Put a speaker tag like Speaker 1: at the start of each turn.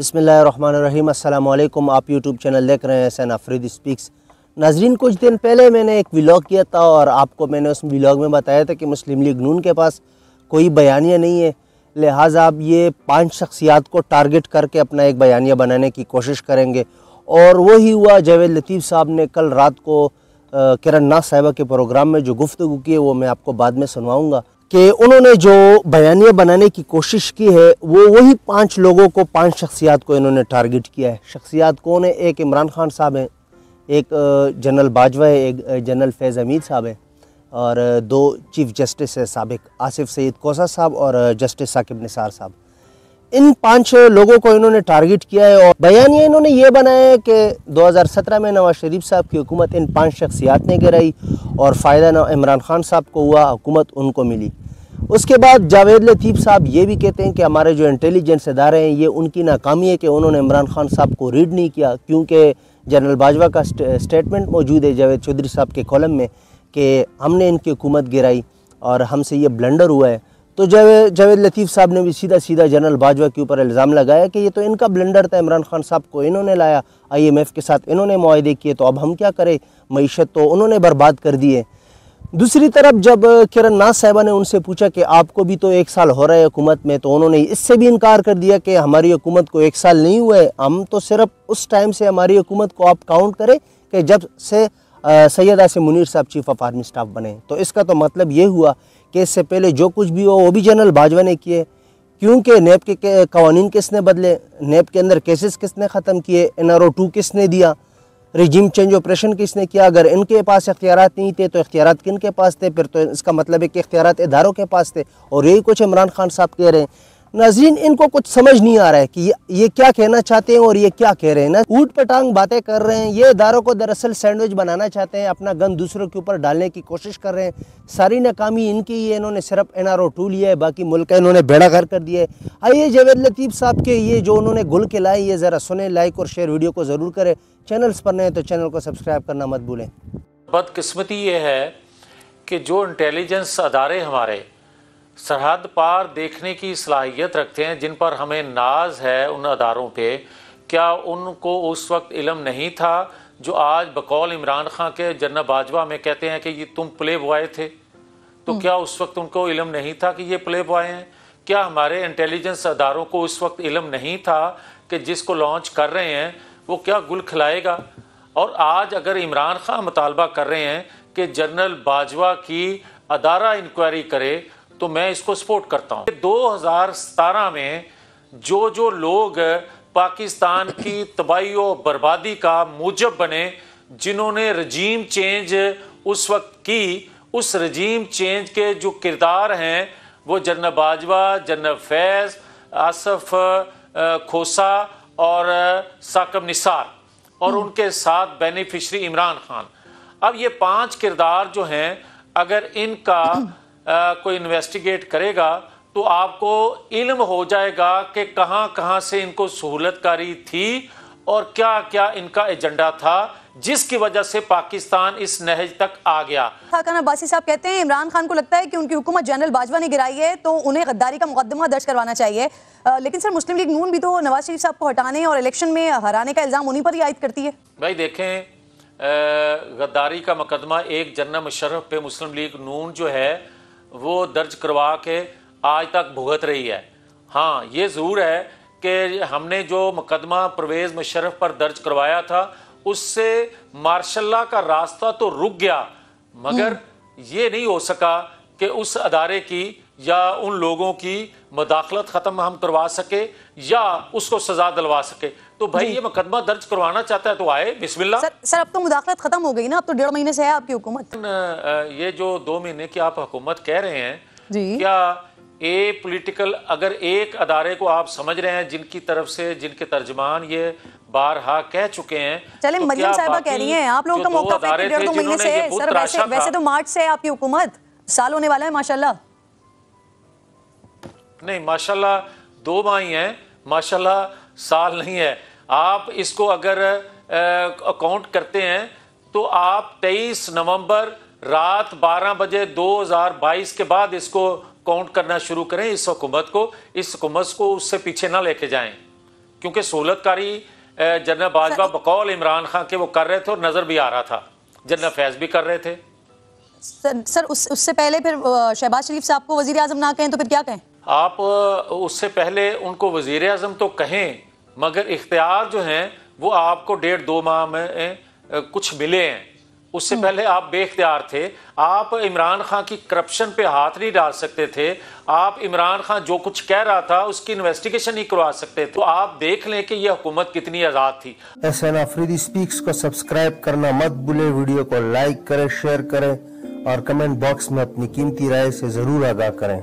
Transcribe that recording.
Speaker 1: बसमीम आप YouTube channel देख रहे हैं सैन अफरीद स्पीक्स। नाजरीन, कुछ दिन पहले मैंने एक व्लॉग किया था और आपको मैंने उस व्लॉग में बताया था कि मुस्लिम लीग नून के पास कोई बयानिया नहीं है। लिहाजा आप ये पाँच शख्सियात को टारगेट करके अपना एक बयानिया बनाने की कोशिश करेंगे। और वही हुआ, जावेद लतीफ़ साहब ने कल रात को किरण नाथ साहिबा के प्रोग्राम में जो गुफ्तु की है, वो मैं आपको बाद में सुनवाऊँगा। कि उन्होंने जो बयानिया बनाने की कोशिश की है, वो वही पाँच लोगों को, पाँच शख्सियात को इन्होंने टारगेट किया है। शख्सियात कौन है? एक इमरान खान साहब हैं, एक जनरल बाजवा है, एक जनरल फैज़ हमीद साहब हैं, और दो चीफ़ जस्टिस है, सबक आसिफ सईद कोसा साहब और जस्टिस साकिब निसार साहब। इन पाँच लोगों को इन्होंने टारगेट किया है और बयानिया इन्होंने ये बनाया है कि 2017 में नवाज़ शरीफ साहब की हुकूमत इन पाँच शख्सियात ने गिराई और फ़ायदा इमरान खान साहब को हुआ, हुकूमत उनको मिली। उसके बाद जावेद लतीफ़ साहब ये भी कहते हैं कि हमारे जो इंटेलिजेंस इदारे हैं, ये उनकी नाकामी है कि उन्होंने इमरान खान साहब को रीड नहीं किया, क्योंकि जनरल बाजवा का स्टेटमेंट मौजूद है जावेद चौधरी साहब के कॉलम में कि हमने इनकी हुकूमत गिराई और हमसे ये ब्लंडर हुआ है। तो जावेद जावेद लतीफ़ साहब ने भी सीधा सीधा जनरल बाजवा के ऊपर इल्ज़ाम लगाया कि ये तो इनका ब्लंडर था, इमरान खान साहब को इन्होंने लाया आईएमएफ के साथ इन्होंने माहे किए तो अब हम क्या करें? मीशत तो उन्होंने बर्बाद कर दी है दूसरी तरफ़ जब किरण नाथ साहबा ने उनसे पूछा कि आपको भी तो एक साल हो रहा है हुकूमत में तो उन्होंने इससे भी इनकार कर दिया कि हमारी हुकूमत को एक साल नहीं हुआ है। हम तो सिर्फ़ उस टाइम से हमारी हुकूमत को आप काउंट करें कि जब से सैयद आसिम मुनीर साहब चीफ ऑफ़ आर्मी स्टाफ बने। तो इसका तो मतलब ये हुआ कि इससे पहले जो कुछ भी हो वो भी जनरल बाजवा ने किए। क्योंकि नेप के कवानीन किसने बदले? नेप के अंदर केसेस किसने ख़त्म किए? एन आर ओ टू किसने दिया? रिजिम चेंज ऑपरेशन किसने किया? अगर इनके पास अख्तियार नहीं थे तो अख्तियार किन के पास थे? फिर तो इसका मतलब है कि इख्तियार इधारों के पास थे। और यही कुछ इमरान खान साहब कह रहे हैं। नाजीन इनको कुछ समझ नहीं आ रहा है कि ये, ये क्या कहना चाहते हैं और ये क्या कह रहे हैं ना। ऊट पटांग बातें कर रहे हैं ये इदारों को दरअसल सैंडविच बनाना चाहते हैं अपना गन दूसरों के ऊपर डालने की कोशिश कर रहे हैं। सारी नाकामी इनकी ही इन्होंने सिर्फ़ एन आर ओ टू लिया है बाकी मुल्क इन्होंने बेड़ा घर कर दिया है। आइए जावेद लतीफ़ साहब के ये जो उन्होंने गुल के लाए ये ज़रा सुने लाइक और शेयर वीडियो को ज़रूर करें। चैनल्स पर नए तो चैनल को सब्सक्राइब करना मत भूलें।
Speaker 2: बदकस्मती ये है कि जो इंटेलिजेंस अदारे हमारे सरहद पार देखने की सलाहियत रखते हैं जिन पर हमें नाज है उन अदारों पे। क्या उनको उस वक्त इलम नहीं था जो आज बकौल इमरान खां के जन्ना बाजवा में कहते हैं कि ये तुम प्ले बॉय थे? तो क्या उस वक्त उनको इलम नहीं था कि ये प्ले बॉय हैं? क्या हमारे इंटेलिजेंस अदारों को उस वक्त इलम नहीं था कि जिसको लॉन्च कर रहे हैं वो क्या गुल खिलाएगा? और आज अगर इमरान खान मुतालबा कर रहे हैं कि जनरल बाजवा की अदारा इंक्वायरी करे तो मैं इसको सपोर्ट करता हूँ दो हज़ार सतारह में जो जो लोग पाकिस्तान की तबाही और बर्बादी का मूजब बने जिन्होंने रजीम चेंज उस वक्त की उस रजीम चेंज के जो किरदार हैं वो जनरल बाजवा जनरल फैज़ आसफ खोसा और साकब निसार और हम्म। उनके साथ बेनिफिशरी इमरान खान अब ये पाँच किरदार जो हैं अगर इनका कोई इन्वेस्टिगेट करेगा तो आपको इल्म हो जाएगा कि कहाँ कहाँ से इनको सहूलतकारी थी और क्या क्या इनका एजेंडा था जिसकी वजह से पाकिस्तान इस नहज तक आ गया।
Speaker 3: खान अब्बासी साहब कहते हैं इमरान खान को लगता है कि उनकी हुकूमत जनरल बाजवा ने गिराई है तो उन्हें गद्दारी का मुकदमा दर्ज करवाना चाहिए। आ, लेकिन सर मुस्लिम लीग नून भी तो नवाज़ शरीफ साहब को हटाने और इलेक्शन में हराने का इल्ज़ाम उन्हीं पर ही आयद करती है।
Speaker 2: भाई देखें गद्दारी का मुकदमा एक जनरल मुशरफ पे मुस्लिम लीग नून जो है वो दर्ज करवा के आज तक भुगत रही है। हाँ ये ज़रूर है कि हमने जो मुकदमा परवेज़ मुशरफ पर दर्ज करवाया था उससे मार्शल्ला का रास्ता तो रुक गया मगर ये नहीं हो सका कि उस अदारे की या उन लोगों की मदाखलत ख़त्म हम करवा सके या उसको सजा दिलवा सके। तो भाई ये मुकदमा दर्ज करवाना चाहता है तो आए बिस्मिल्लाह।
Speaker 3: सर, सर अब तो मुदाखलत खत्म हो गई ना अब तो डेढ़ महीने से है आपकी हुकूमत।
Speaker 2: ये जो दो महीने की आप हुकूमत कह रहे हैं क्या ए पॉलिटिकल अगर एक अदारे को आप समझ रहे हैं जिनकी तरफ़ से जिनके तर्जमान ये बारहा कह चुके हैं
Speaker 3: चले तो मरियम साहबा कह रही हैं आप लोगों का मौका डेढ़ दो महीने से सर वैसे वैसे तो मार्च से है आपकी हुकूमत। साल होने वाला है माशाल्लाह।
Speaker 2: नहीं माशाल्लाह दो माह हैं माशाल्लाह साल नहीं है। आप इसको अगर अकाउंट करते हैं तो आप 23 नवंबर रात 12 बजे 2022 के बाद इसको काउंट करना शुरू करें इस हुकूमत को इस हुकूमत को उससे पीछे ना लेके जाएँ। क्योंकि सहूलतकारी जनरल बाजवा बकौल इमरान खान के वो कर रहे थे और नज़र भी आ रहा था। जनरल फैज भी कर रहे थे।
Speaker 3: सर सर उस उससे पहले फिर शहबाज शरीफ साहब को वज़ीर आज़म ना कहें तो फिर क्या कहें?
Speaker 2: आप उससे पहले उनको वज़ीर अजम तो कहें मगर इख्तियार जो हैं वो आपको डेढ़ दो माह में कुछ मिले हैं। उससे पहले आप बेख्तियार थे। आप इमरान खान की करप्शन पे हाथ नहीं डाल सकते थे। आप इमरान खान जो कुछ कह रहा था उसकी इन्वेस्टिगेशन नहीं करवा सकते तो आप देख लें कि यह हुकूमत कितनी आज़ाद थी।
Speaker 1: एस एन अफरीदी स्पीक्स को सब्सक्राइब करना मत भूलें। वीडियो को लाइक करें शेयर करें और कमेंट बॉक्स में अपनी कीमती राय से ज़रूर आगाह करें।